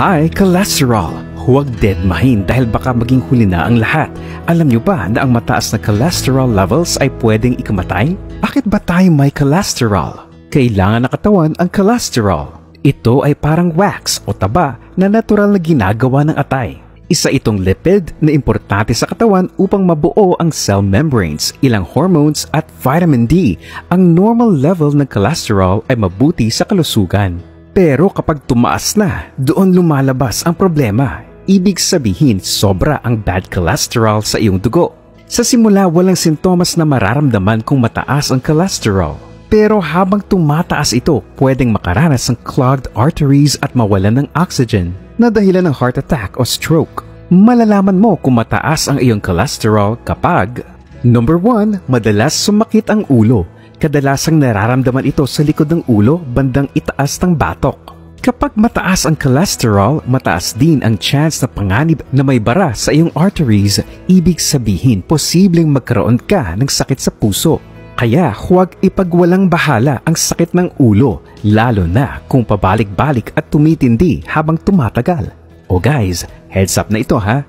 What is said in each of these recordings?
High cholesterol. Huwag deadmahin dahil baka maging huli na ang lahat. Alam niyo ba na ang mataas na cholesterol levels ay pwedeng ikamatay? Bakit ba tayo may cholesterol? Kailangan na katawan ang cholesterol. Ito ay parang wax o taba na natural na ginagawa ng atay. Isa itong lipid na importante sa katawan upang mabuo ang cell membranes, ilang hormones at vitamin D. Ang normal level ng cholesterol ay mabuti sa kalusugan. Pero kapag tumaas na, doon lumalabas ang problema. Ibig sabihin sobra ang bad cholesterol sa iyong dugo. Sa simula walang sintomas na mararamdaman kung mataas ang cholesterol. Pero habang tumataas ito, pwedeng makaranas ng clogged arteries at mawalan ng oxygen na dahilan ng heart attack o stroke. Malalaman mo kung mataas ang iyong cholesterol kapag Number 1, madalas sumakit ang ulo Kadalasang nararamdaman ito sa likod ng ulo bandang itaas ng batok. Kapag mataas ang cholesterol, mataas din ang chance na panganib na may bara sa iyong arteries. Ibig sabihin, posibleng magkaroon ka ng sakit sa puso. Kaya huwag ipagwalang bahala ang sakit ng ulo, lalo na kung pabalik-balik at tumitindi habang tumatagal. O guys, heads up na ito ha.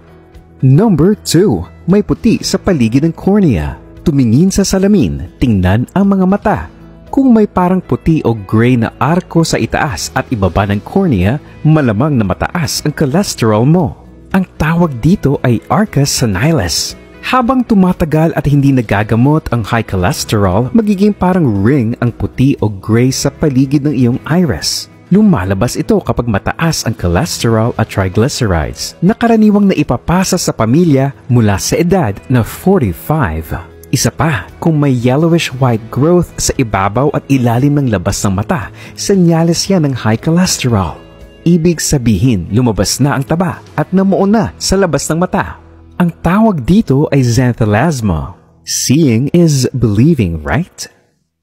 Number 2, may puti sa paligid ng cornea. Tumingin sa salamin, tingnan ang mga mata. Kung may parang puti o gray na arko sa itaas at ibaba ng cornea, malamang na mataas ang cholesterol mo. Ang tawag dito ay arcus senilis. Habang tumatagal at hindi nagagamot ang high cholesterol, magiging parang ring ang puti o gray sa paligid ng iyong iris. Lumalabas ito kapag mataas ang cholesterol at triglycerides na karaniwang na ipapasa sa pamilya mula sa edad na 45. Isa pa, kung may yellowish-white growth sa ibabaw at ilalim ng labas ng mata, senyales yan ng high cholesterol. Ibig sabihin, lumabas na ang taba at namuo na sa labas ng mata. Ang tawag dito ay xanthelasma. Seeing is believing, right?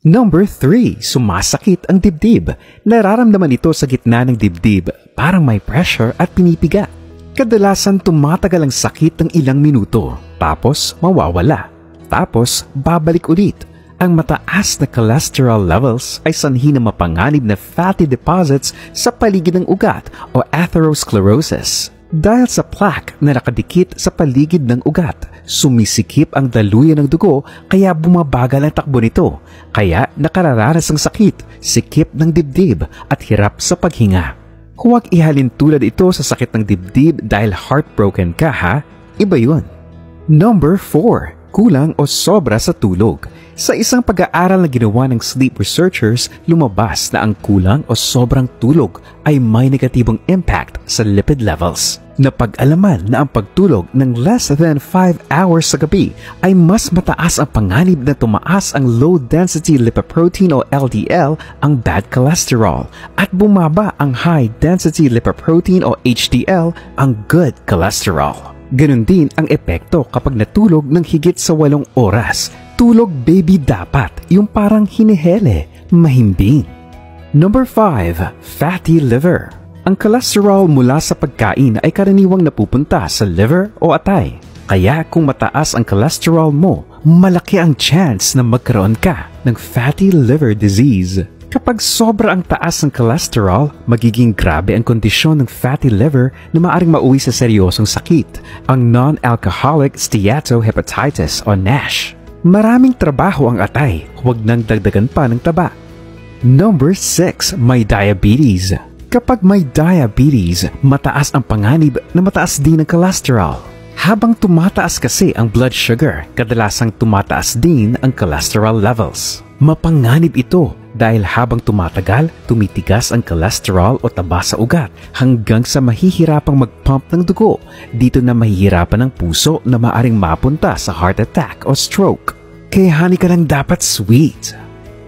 Number 3, sumasakit ang dibdib. Nararamdaman ito sa gitna ng dibdib, parang may pressure at pinipiga. Kadalasan tumatagal ang sakit ng ilang minuto, tapos mawawala. Tapos, babalik ulit. Ang mataas na cholesterol levels ay sanhi ng mapanganib na fatty deposits sa paligid ng ugat o atherosclerosis. Dahil sa plaque na nakadikit sa paligid ng ugat, sumisikip ang daluyan ng dugo kaya bumabagal ang takbo nito. Kaya nakararanas ng sakit, sikip ng dibdib at hirap sa paghinga. Huwag ihalin tulad ito sa sakit ng dibdib dahil heartbroken ka ha? Iba yun. Number 4 kulang o sobra sa tulog. Sa isang pag-aaral na ginawa ng sleep researchers, lumabas na ang kulang o sobrang tulog ay may negatibong impact sa lipid levels. Napag-alaman na ang pagtulog ng less than 5 hours sa gabi ay mas mataas ang panganib na tumaas ang low-density lipoprotein o LDL, ang bad cholesterol, at bumaba ang high-density lipoprotein o HDL, ang good cholesterol. Ganon din ang epekto kapag natulog ng higit sa walong oras. Tulog baby dapat, yung parang hinihele, mahimbing. Number 5. Fatty liver. Ang cholesterol mula sa pagkain ay karaniwang napupunta sa liver o atay. Kaya kung mataas ang cholesterol mo, malaki ang chance na magkaroon ka ng fatty liver disease. Kapag sobra ang taas ng cholesterol, magiging grabe ang kondisyon ng fatty liver na maaring mauwi sa seryosong sakit, ang non-alcoholic steatohepatitis o NASH. Maraming trabaho ang atay, huwag nang dagdagan pa ng taba. Number 6. May diabetes. Kapag may diabetes, mataas ang panganib na mataas din ang cholesterol. Habang tumataas kasi ang blood sugar, kadalasang tumataas din ang cholesterol levels. Mapanganib ito dahil habang tumatagal, tumitigas ang cholesterol o taba sa ugat hanggang sa mahihirapang mag-pump ng dugo. Dito na mahihirapan ang puso na maaring mapunta sa heart attack o stroke. Kaya hani ka lang dapat sweet.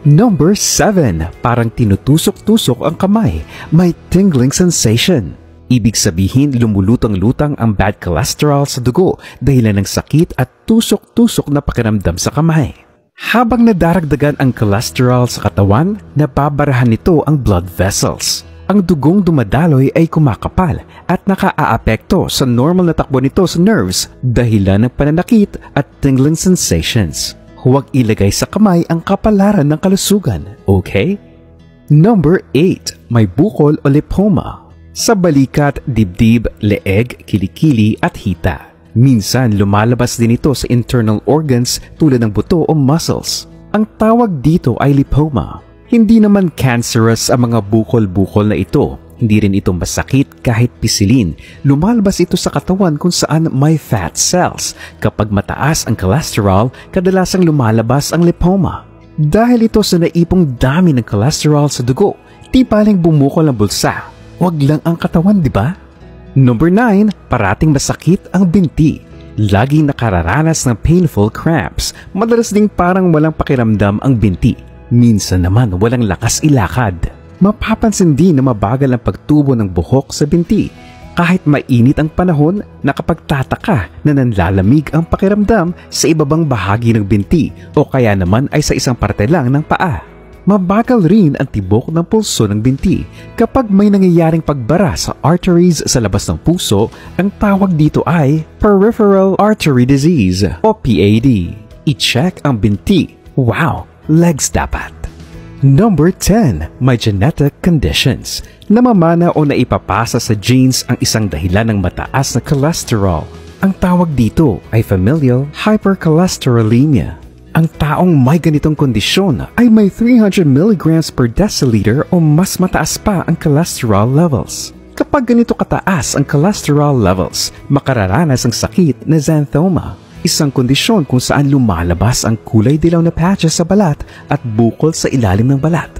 Number 7. Parang tinutusok-tusok ang kamay. May tingling sensation. Ibig sabihin lumulutang-lutang ang bad cholesterol sa dugo dahilan ng sakit at tusok-tusok na pakiramdam sa kamay. Habang nadaragdagan ang cholesterol sa katawan, nababarahan nito ang blood vessels. Ang dugong dumadaloy ay kumakapal at nakaaapekto sa normal na takbo nito sa nerves dahilan ng pananakit at tingling sensations. Huwag ilagay sa kamay ang kapalaran ng kalusugan, okay? Number 8. May bukol o lipoma. Sa balikat, dibdib, leeg, kilikili at hita. Minsan lumalabas din ito sa internal organs tulad ng buto o muscles. Ang tawag dito ay lipoma. Hindi naman cancerous ang mga bukol-bukol na ito. Hindi rin ito masakit kahit pisilin. Lumalabas ito sa katawan kung saan may fat cells. Kapag mataas ang cholesterol, kadalasang lumalabas ang lipoma. Dahil ito sa naipong dami ng cholesterol sa dugo, di baling bumukol ang bulsa. Huwag lang ang katawan, di ba? Number 9, parating masakit ang binti. Laging nakararanas ng painful cramps. Madalas ding parang walang pakiramdam ang binti. Minsan naman walang lakas ilakad. Mapapansin din na mabagal ang pagtubo ng buhok sa binti. Kahit mainit ang panahon, nakapagtataka na nanlalamig ang pakiramdam sa ibabang bahagi ng binti o kaya naman ay sa isang parte lang ng paa. Mabagal rin ang tibok ng pulso ng binti. Kapag may nangyayaring pagbara sa arteries sa labas ng puso, ang tawag dito ay Peripheral Artery Disease o PAD. I-check ang binti. Wow! Legs dapat. Number 10. May genetic conditions. Namamana o naipapasa sa genes ang isang dahilan ng mataas na cholesterol. Ang tawag dito ay familial hypercholesterolemia. Ang taong may ganitong kondisyon ay may 300 mg per deciliter o mas mataas pa ang cholesterol levels. Kapag ganito kataas ang cholesterol levels, makararanas ang sakit na xanthoma, isang kondisyon kung saan lumalabas ang kulay dilaw na patches sa balat at bukol sa ilalim ng balat.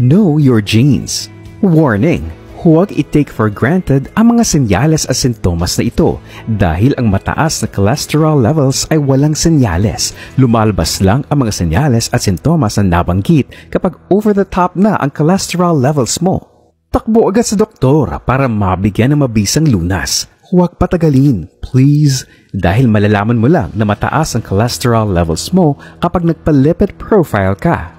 Know your genes. Warning! Huwag i-take for granted ang mga senyales at sintomas na ito dahil ang mataas na cholesterol levels ay walang senyales. Lumalabas lang ang mga senyales at sintomas na nabanggit kapag over the top na ang cholesterol levels mo. Takbo agad sa doktor para mabigyan ng mabisang lunas. Huwag patagalin, please, dahil malalaman mo lang na mataas ang cholesterol levels mo kapag nagpa-lipid profile ka